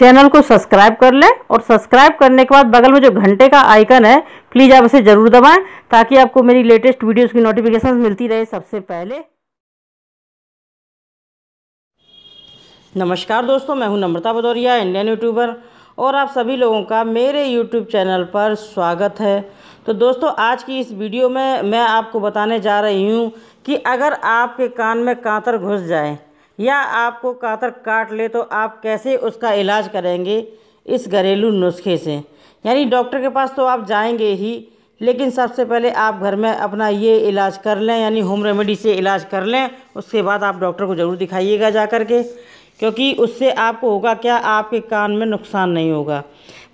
Channel को subscribe कर लें और सब्सक्राइब करने के बाद बगल में जो घंटे का आइकन है, प्लीज़ आप इसे ज़रूर दबाएँ ताकि आपको मेरी लेटेस्ट वीडियोस की नोटिफिकेशन मिलती रहे सबसे पहले। नमस्कार दोस्तों, मैं हूँ नम्रता भदौरिया इंडियन यूट्यूबर और आप सभी लोगों का मेरे यूट्यूब चैनल पर स्वागत है। तो दोस्तों, आज की इस वीडियो में मैं आपको बताने जा रही हूँ कि अगर आपके कान में कांतर घुस जाए या आपको कातर काट ले तो आप कैसे उसका इलाज करेंगे? इस घरेलू नुस्खे से। यानी डॉक्टर के पास तो आप जाएँगे ही, लेकिन सबसे पहले आप घर में अपना ये इलाज कर लें, यानी होम रेमेडी से इलाज कर लें, उसके बाद आप डॉक्टर को ज़रूर दिखाइएगा जा कर के, क्योंकि उससे आपको होगा क्या? आपके कान में नुकसान नहीं होगा।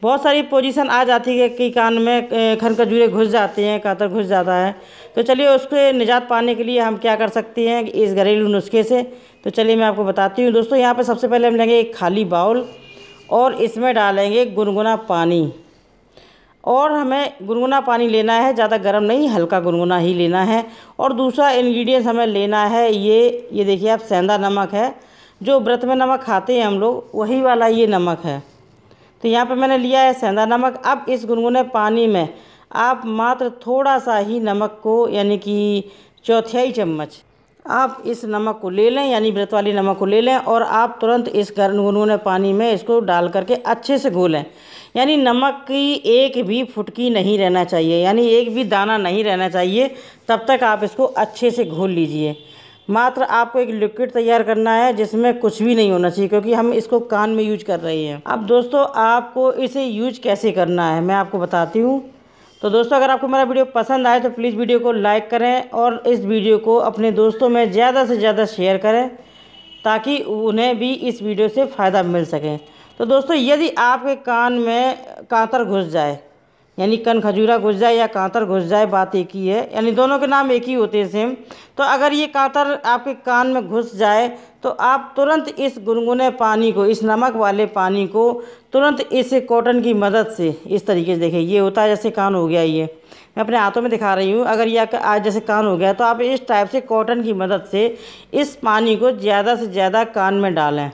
बहुत सारी पोजीशन आ जाती है कि कान में खन का खजूरे घुस जाते हैं, कातर घुस जाता है। तो चलिए उसके निजात पाने के लिए हम क्या कर सकते हैं इस घरेलू नुस्खे से? तो चलिए मैं आपको बताती हूँ। दोस्तों, यहाँ पर सबसे पहले हम लेंगे एक खाली बाउल और इसमें डालेंगे गुनगुना पानी। और हमें गुनगुना पानी लेना है, ज़्यादा गर्म नहीं, हल्का गुनगुना ही लेना है। और दूसरा इंग्रेडिएंट्स हमें लेना है ये ये देखिए आप, सेंधा नमक है, जो व्रत में नमक खाते हैं हम लोग, वही वाला ये नमक है। तो यहाँ पे मैंने लिया है सेंधा नमक। अब इस गुनगुने पानी में आप मात्र थोड़ा सा ही नमक को, यानी कि चौथाई चम्मच, आप इस नमक को ले लें, यानी व्रत वाली नमक को ले लें और आप तुरंत इस गर्म गुनगुने पानी में इसको डाल करके अच्छे से घोलें यानी नमक की एक भी फुटकी नहीं रहना चाहिए, यानी एक भी दाना नहीं रहना चाहिए, तब तक आप इसको अच्छे से घोल लीजिए। मात्र आपको एक लिक्विड तैयार करना है, जिसमें कुछ भी नहीं होना चाहिए, क्योंकि हम इसको कान में यूज़ कर रहे हैं। अब दोस्तों, आपको इसे यूज़ कैसे करना है, मैं आपको बताती हूँ। तो दोस्तों, अगर आपको मेरा वीडियो पसंद आए तो प्लीज़ वीडियो को लाइक करें और इस वीडियो को अपने दोस्तों में ज़्यादा से ज़्यादा शेयर करें, ताकि उन्हें भी इस वीडियो से फ़ायदा मिल सके। तो दोस्तों, यदि आपके कान में कांतर घुस जाए यानी कन खजूरा घुस जाए या कांतर घुस जाए, बात एक ही है। यानी दोनों के नाम एक ही होते हैं सेम तो अगर ये कांतर आपके कान में घुस जाए तो आप तुरंत इस गुनगुने पानी को, इस नमक वाले पानी को तुरंत इस कॉटन की मदद से, इस तरीके से देखें। ये होता है जैसे कान हो गया ये। मैं अपने हाथों में दिखा रही हूँ। अगर यह आज जैसे कान हो गया तो आप इस टाइप से कॉटन की मदद से इस पानी को ज़्यादा से ज़्यादा कान में डालें।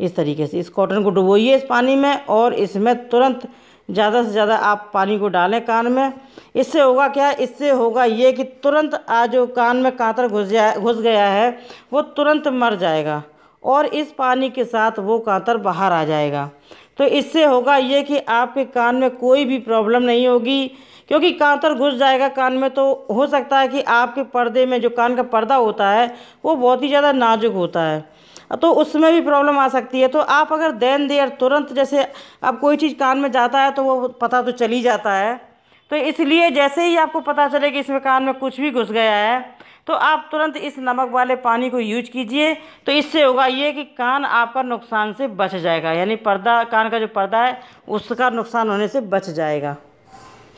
इस तरीके से इस कॉटन को डुबोइए इस पानी में और इसमें तुरंत ज़्यादा से ज़्यादा आप पानी को डालें कान में। इससे होगा क्या? इससे होगा ये कि तुरंत आज जो कान में कांतर घुस जाए घुस गया है, वो तुरंत मर जाएगा और इस पानी के साथ वो कांतर बाहर आ जाएगा। तो इससे होगा ये कि आपके कान में कोई भी प्रॉब्लम नहीं होगी, क्योंकि कांतर घुस जाएगा कान में तो हो सकता है कि आपके पर्दे में जो कान का पर्दा होता है, वो बहुत ही ज़्यादा नाजुक होता है। तो उसमें भी प्रॉब्लम आ सकती है। तो आप अगर देन देर तुरंत जैसे अब कोई चीज़ कान में जाता है तो वो पता तो चली जाता है। तो इसलिए जैसे ही आपको पता चले कि इसमें कान में कुछ भी घुस गया है तो आप तुरंत इस नमक वाले पानी को यूज़ कीजिए। तो इससे होगा ये कि कान आपका नुकसान से बच जाएगा। यानी पर्दा, कान का जो पर्दा है, उसका नुकसान होने से बच जाएगा।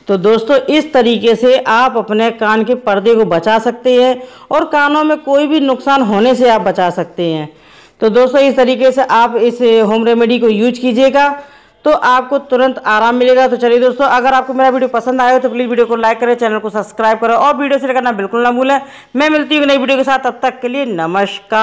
तो दोस्तों, इस तरीके से आप अपने कान के पर्दे को बचा सकते हैं और कानों में कोई भी नुकसान होने से आप बचा सकते हैं। तो दोस्तों, इस तरीके से आप इस होम रेमेडी को यूज़ कीजिएगा। तो आपको तुरंत आराम मिलेगा। तो चलिए दोस्तों, अगर आपको मेरा वीडियो पसंद आया हो तो प्लीज़ वीडियो को लाइक करें चैनल को सब्सक्राइब करें और वीडियो शेयर करना बिल्कुल ना भूलें। मैं मिलती हूँ नई वीडियो के साथ। तब तक के लिए नमस्कार।